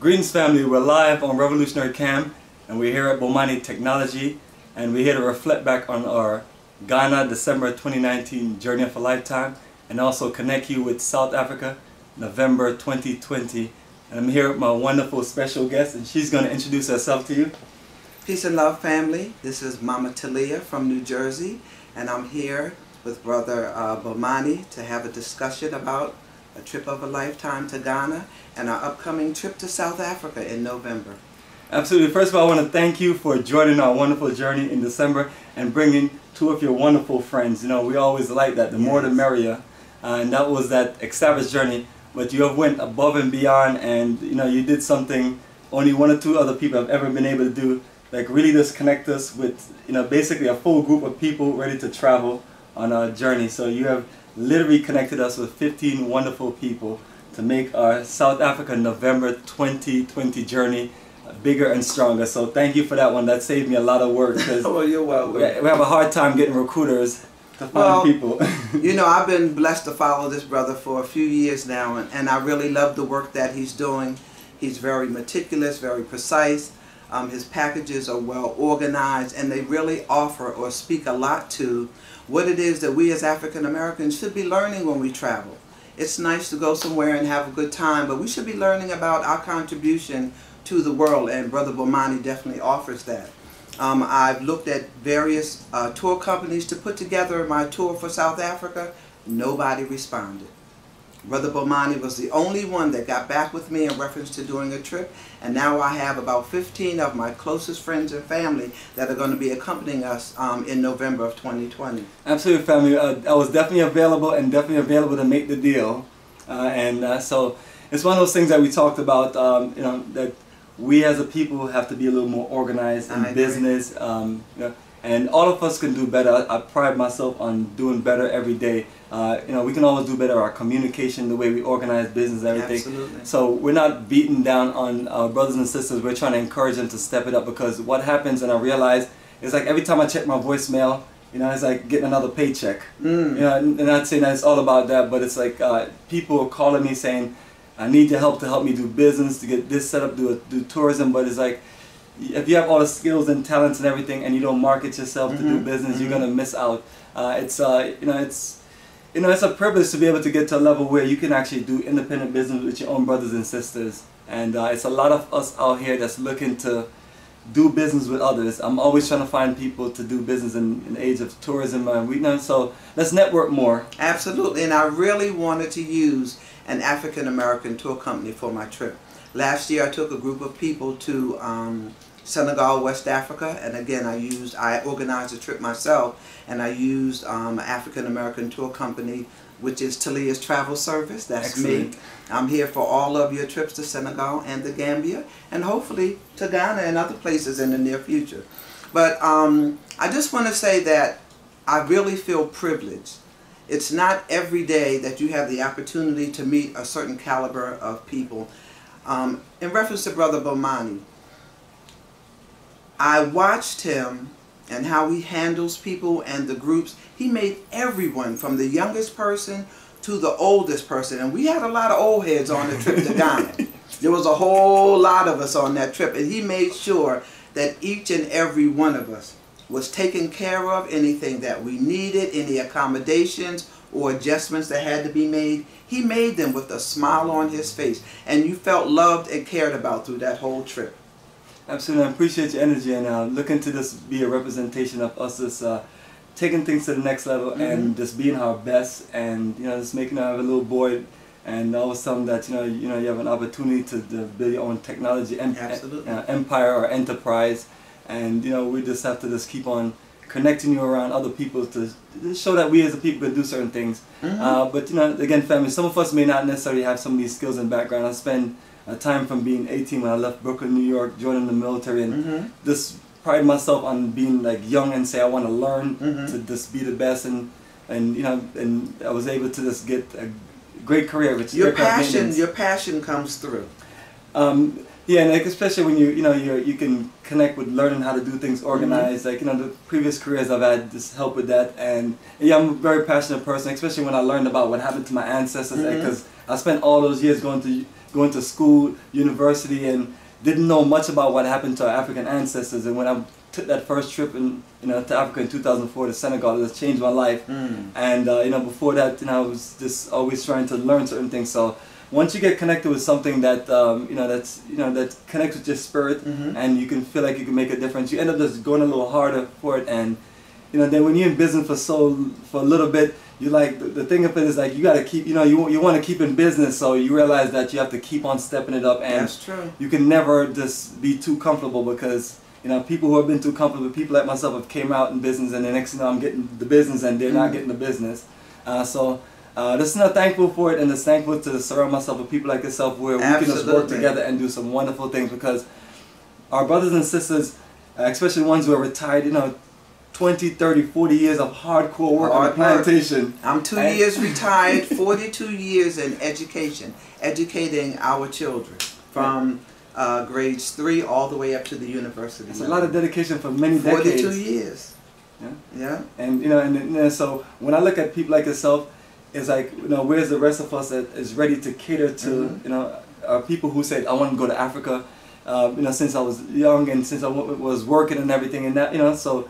Greetings family, we're live on Revolutionary Cam and we're here at Bomani Technology and we're here to reflect back on our Ghana December 2019 Journey of a Lifetime and also connect you with South Africa November 2020 and I'm here with my wonderful special guest and she's going to introduce herself to you. Peace and love family, this is Mama Taliah from New Jersey and I'm here with Brother uh, Bomani to have a discussion about a trip of a lifetime to Ghana, and our upcoming trip to South Africa in November. Absolutely. First of all, I want to thank you for joining our wonderful journey in December and bringing two of your wonderful friends. You know, we always like that. The yes. more the merrier. Uh, and that was that established journey. But you have went above and beyond and, you know, you did something only one or two other people have ever been able to do. Like really just connect us with, you know, basically a full group of people ready to travel on our journey. So you have literally connected us with 15 wonderful people to make our South Africa November 2020 journey bigger and stronger. So thank you for that one. That saved me a lot of work. well, you're welcome. We have a hard time getting recruiters to find well, people. you know, I've been blessed to follow this brother for a few years now, and, and I really love the work that he's doing. He's very meticulous, very precise. Um, his packages are well organized, and they really offer or speak a lot to what it is that we as African Americans should be learning when we travel. It's nice to go somewhere and have a good time, but we should be learning about our contribution to the world, and Brother Bomani definitely offers that. Um, I've looked at various uh, tour companies to put together my tour for South Africa. Nobody responded. Brother Bomani was the only one that got back with me in reference to doing a trip, and now I have about 15 of my closest friends and family that are going to be accompanying us um, in November of 2020. Absolutely, family. Uh, I was definitely available and definitely available to make the deal, uh, and uh, so it's one of those things that we talked about. Um, you know that we as a people have to be a little more organized in business. Um, you know, and all of us can do better. I, I pride myself on doing better every day. Uh, you know, we can always do better. Our communication, the way we organize business, everything. Absolutely. So we're not beating down on our brothers and sisters. We're trying to encourage them to step it up because what happens, and I realize, is like every time I check my voicemail, you know, it's like getting another paycheck. Mm. You know, and not saying that it's all about that, but it's like uh, people are calling me saying, I need your help to help me do business, to get this set up, do, do tourism, but it's like, if you have all the skills and talents and everything and you don't market yourself mm-hmm. to do mm-hmm. business, mm-hmm. you're gonna miss out. Uh, it's uh, you know it's you know it's a privilege to be able to get to a level where you can actually do independent business with your own brothers and sisters. And uh, it's a lot of us out here that's looking to do business with others. I'm always trying to find people to do business in, in the age of tourism and we know so let's network more. Absolutely, and I really wanted to use an African American tour company for my trip. Last year I took a group of people to um, Senegal, West Africa, and again I used, I organized a trip myself, and I used um, African American tour company, which is Taliah's Travel Service, that's Excellent. me. I'm here for all of your trips to Senegal and the Gambia, and hopefully to Ghana and other places in the near future. But um, I just want to say that I really feel privileged. It's not every day that you have the opportunity to meet a certain caliber of people. Um, in reference to Brother Bomani, I watched him and how he handles people and the groups. He made everyone from the youngest person to the oldest person. And we had a lot of old heads on the trip to Ghana. There was a whole lot of us on that trip. And he made sure that each and every one of us was taken care of, anything that we needed, any accommodations or adjustments that had to be made. He made them with a smile on his face. And you felt loved and cared about through that whole trip. Absolutely, I appreciate your energy and uh, looking to this be a representation of us just uh, taking things to the next level mm -hmm. and just being our best and you know just making have a little boy and always something that you know you know you have an opportunity to, to build your own technology em uh, empire or enterprise and you know we just have to just keep on connecting you around other people to, to show that we as a people can do certain things. Mm -hmm. uh, but you know again, family, some of us may not necessarily have some of these skills and background. I spend a time from being 18 when I left Brooklyn, New York, joining the military, and mm-hmm. just pride myself on being like young and say I want to learn mm-hmm. to just be the best, and and you know, and I was able to just get a great career. Which your passion, your passion comes through. Um, yeah, and like especially when you you know you you can connect with learning how to do things organized. Mm-hmm. Like you know the previous careers I've had just help with that, and yeah, I'm a very passionate person. Especially when I learned about what happened to my ancestors, because mm-hmm. I spent all those years going to going to school, university, and didn't know much about what happened to our African ancestors. And when I took that first trip in, you know, to Africa in 2004 to Senegal, it changed my life. Mm. And uh, you know, before that, you know, I was just always trying to learn certain things. So once you get connected with something that um, you know that's you know that connects with your spirit, Mhm. and you can feel like you can make a difference, you end up just going a little harder for it. And you know, then when you're in business for so for a little bit, you like the, the thing of it is like you got to keep you know you you want to keep in business, so you realize that you have to keep on stepping it up, and That's true. you can never just be too comfortable because you know people who have been too comfortable, people like myself have came out in business, and the next thing you know, I'm getting the business, and they're not Mhm. getting the business. Uh, so. Uh, just not thankful for it, and just thankful to surround myself with people like yourself, where we can just work together and do some wonderful things. Because our brothers and sisters, uh, especially ones who are retired, you know, 20, 30, 40 years of hardcore work on a Hard plantation. I'm two And- years retired, 42 years in education, educating our children from uh, grades three all the way up to the university. It's a lot of dedication for many 42 decades. years. Yeah. Yeah. And you know, and, and so when I look at people like yourself, it's like you know, where's the rest of us that is ready to cater to Mhm. you know, uh, people who said I want to go to Africa, uh, you know, since I was young and since I w- was working and everything and that you know, so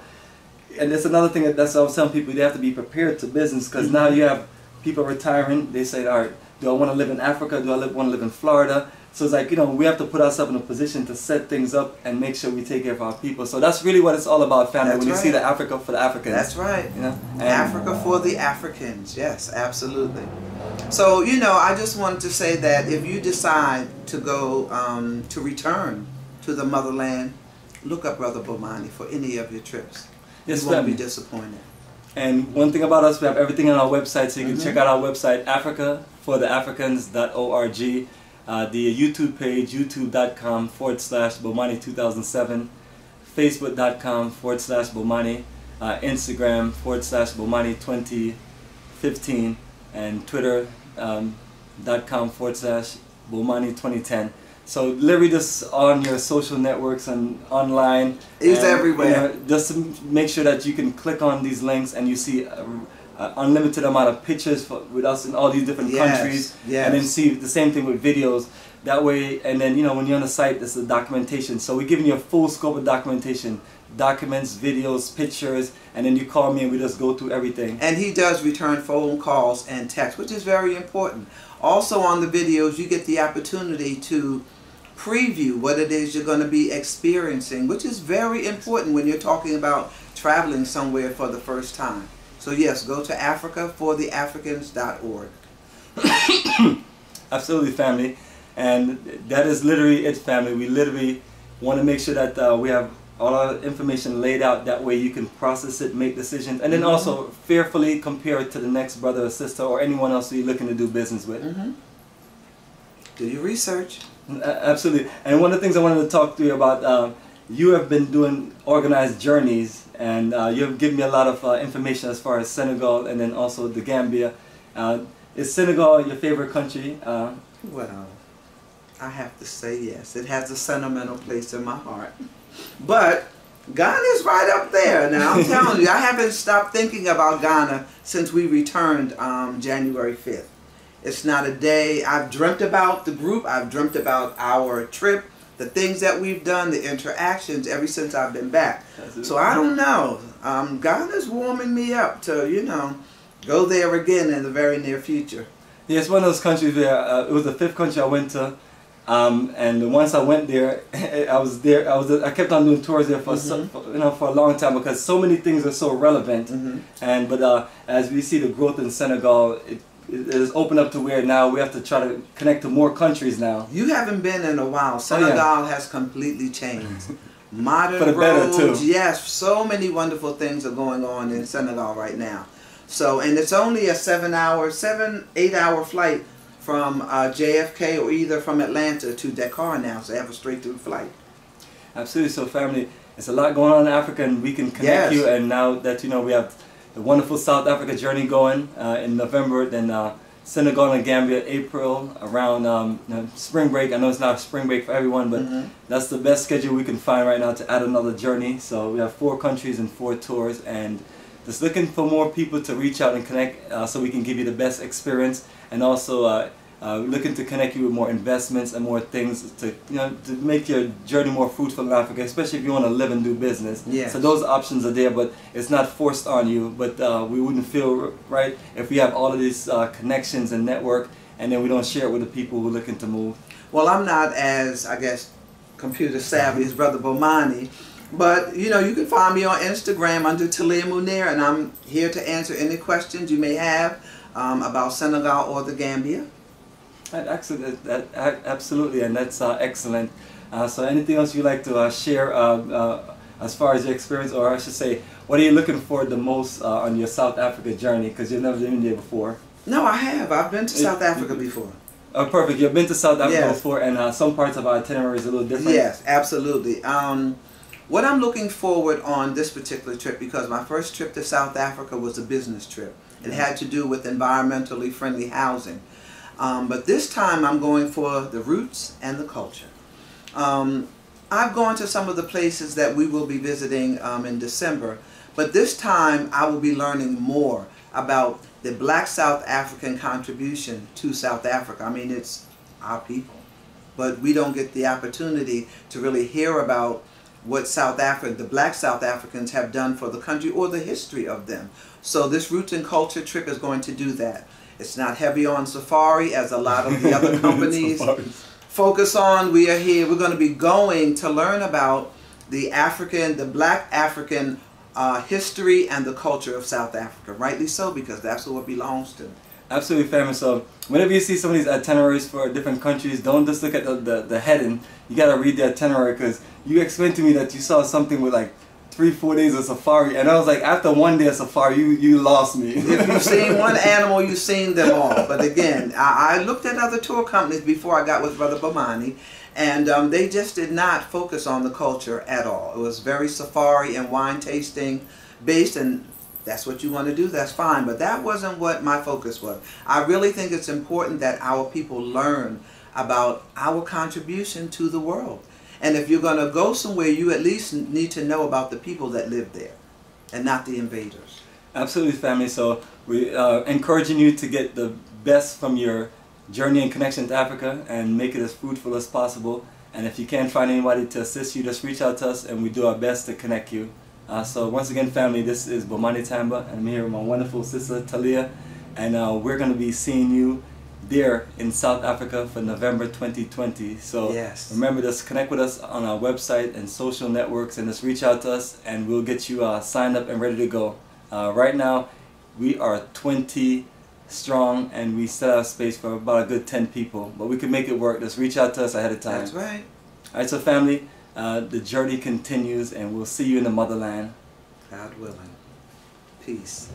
and that's another thing that that's what I was telling people they have to be prepared to business because now you have people retiring. They say, all right, do I want to live in Africa? Do I live, want to live in Florida? So it's like you know we have to put ourselves in a position to set things up and make sure we take care of our people. So that's really what it's all about, family. That's when you see the Africa for the Africans. That's right. You know, and- Africa for the Africans. Yes, absolutely. So, you know, I just wanted to say that if you decide to go um, to return to the motherland, look up Brother Bomani for any of your trips. Yes, you won't family. be disappointed. And one thing about us, we have everything on our website, so you can Mhm. check out our website, africafortheafricans.org, uh, the Africans.org. The YouTube page, youtube.com forward slash Bomani 2007, facebook.com forward slash Bomani, uh, Instagram forward slash Bomani 2015, and twitter.com um, forward slash Bomani 2010. So literally just on your social networks and online. It's and, everywhere. you know, just to make sure that you can click on these links and you see a, a unlimited amount of pictures for, with us in all these different Yes, countries, yes. and then see the same thing with videos. That way, and then you know when you're on the site, there's the documentation. So we're giving you a full scope of documentation, documents, videos, pictures, and then you call me and we just go through everything. And he does return phone calls and texts, which is very important. Also, on the videos, you get the opportunity to preview what it is you're going to be experiencing, which is very important when you're talking about traveling somewhere for the first time. So, yes, go to africafortheafricans.org. Absolutely, family. And that is literally it, family. We literally want to make sure that uh, we have all our information laid out. That way you can process it, make decisions, and then Mhm. also fearfully compare it to the next brother or sister or anyone else you're looking to do business with. Mm-hmm. Do your research. Absolutely. And one of the things I wanted to talk to you about, um, you have been doing organized journeys, and uh, you have given me a lot of uh, information as far as Senegal and then also the Gambia. Uh, is Senegal your favorite country? Uh, Well, I have to say yes. It has a sentimental place in my heart. But Ghana is right up there. Now, I'm telling you, I haven't stopped thinking about Ghana since we returned um, January 5th. It's not a day I've dreamt about the group, I've dreamt about our trip, the things that we've done, the interactions ever since I've been back. So I don't know. Um, is warming me up to, you know, go there again in the very near future. Yeah, it's one of those countries where uh, it was the fifth country I went to, um, and once I went there, I was there. I was I kept on doing tours there for, so, Mhm. for you know for a long time because so many things are so relevant. Mm-hmm. And but uh, as we see the growth in Senegal, it, it has opened up to where now we have to try to connect to more countries now. You haven't been in a while. Oh, yeah. Senegal has completely changed. Modern For the better, roads, too. yes. So many wonderful things are going on in Senegal right now. So, and it's only a seven-hour, seven, eight-hour flight from uh, JFK or either from Atlanta to Dakar now. So they have a straight-through flight. Absolutely. So family, it's a lot going on in Africa, and we can Yes. connect you. And now that you know we have the wonderful South Africa journey going uh, in November, then uh, Senegal and Gambia April around um, you know, spring break. I know it's not spring break for everyone, but Mhm. that's the best schedule we can find right now to add another journey. So we have four countries and four tours, and just looking for more people to reach out and connect, uh, so we can give you the best experience. And also, uh, looking to connect you with more investments and more things to you know to make your journey more fruitful in Africa, especially if you want to live and do business. Yes. So those options are there, but it's not forced on you. But uh, we wouldn't feel right if we have all of these uh, connections and network, and then we don't share it with the people who are looking to move. Well, I'm not as I guess computer savvy as Brother Bomani. But you know, you can find me on Instagram under Taliah Munir, and I'm here to answer any questions you may have um, about Senegal or the Gambia. Absolutely, that, that, absolutely, and that's uh, excellent. Uh, so, anything else you'd like to uh, share uh, uh, as far as your experience, or I should say, what are you looking for the most uh, on your South Africa journey? Because you've never been there before. No, I have. I've been to it, South Africa before. Oh, perfect. You've been to South Africa yes. before, and some parts of our itinerary is a little different. Yes, absolutely. Um, what I'm looking forward on this particular trip, because my first trip to South Africa was a business trip. It had to do with environmentally friendly housing. Um, but this time I'm going for the roots and the culture. Um, I've gone to some of the places that we will be visiting um, in December, but this time I will be learning more about the black South African contribution to South Africa. I mean, it's our people, but we don't get the opportunity to really hear about what South Africa, the black South Africans have done for the country or the history of them. So this Roots and Culture trip is going to do that. It's not heavy on safari as a lot of the other companies focus on. We are here. We're going to be going to learn about the African, the black African uh, history and the culture of South Africa. Rightly so, because that's what it belongs to. Absolutely, family. So whenever you see some of these itineraries for different countries, don't just look at the, the, the heading. You got to read the itinerary because you explained to me that you saw something with like three, four days of safari, and I was like, after one day of safari, you you lost me. if you've seen one animal, you've seen them all. But again, I, I, looked at other tour companies before I got with Brother Bomani, and um, they just did not focus on the culture at all. It was very safari and wine tasting based, and that's what you want to do, that's fine. But that wasn't what my focus was. I really think it's important that our people learn about our contribution to the world. And if you're going to go somewhere, you at least need to know about the people that live there and not the invaders. Absolutely, family. So we are uh, encouraging you to get the best from your journey and connection to Africa and make it as fruitful as possible. And if you can't find anybody to assist you, just reach out to us and we do our best to connect you. Uh, so once again, family, this is Bomani Tyehimba and I'm here with my wonderful sister Taliah. And uh, we're going to be seeing you there in South Africa for November 2020. So yes. remember, just connect with us on our website and social networks and just reach out to us and we'll get you uh, signed up and ready to go. Uh, right now, we are 20 strong and we still have space for about a good 10 people. But we can make it work. Just reach out to us ahead of time. That's right. All right, so family, uh, the journey continues and we'll see you in the motherland. God willing. Peace.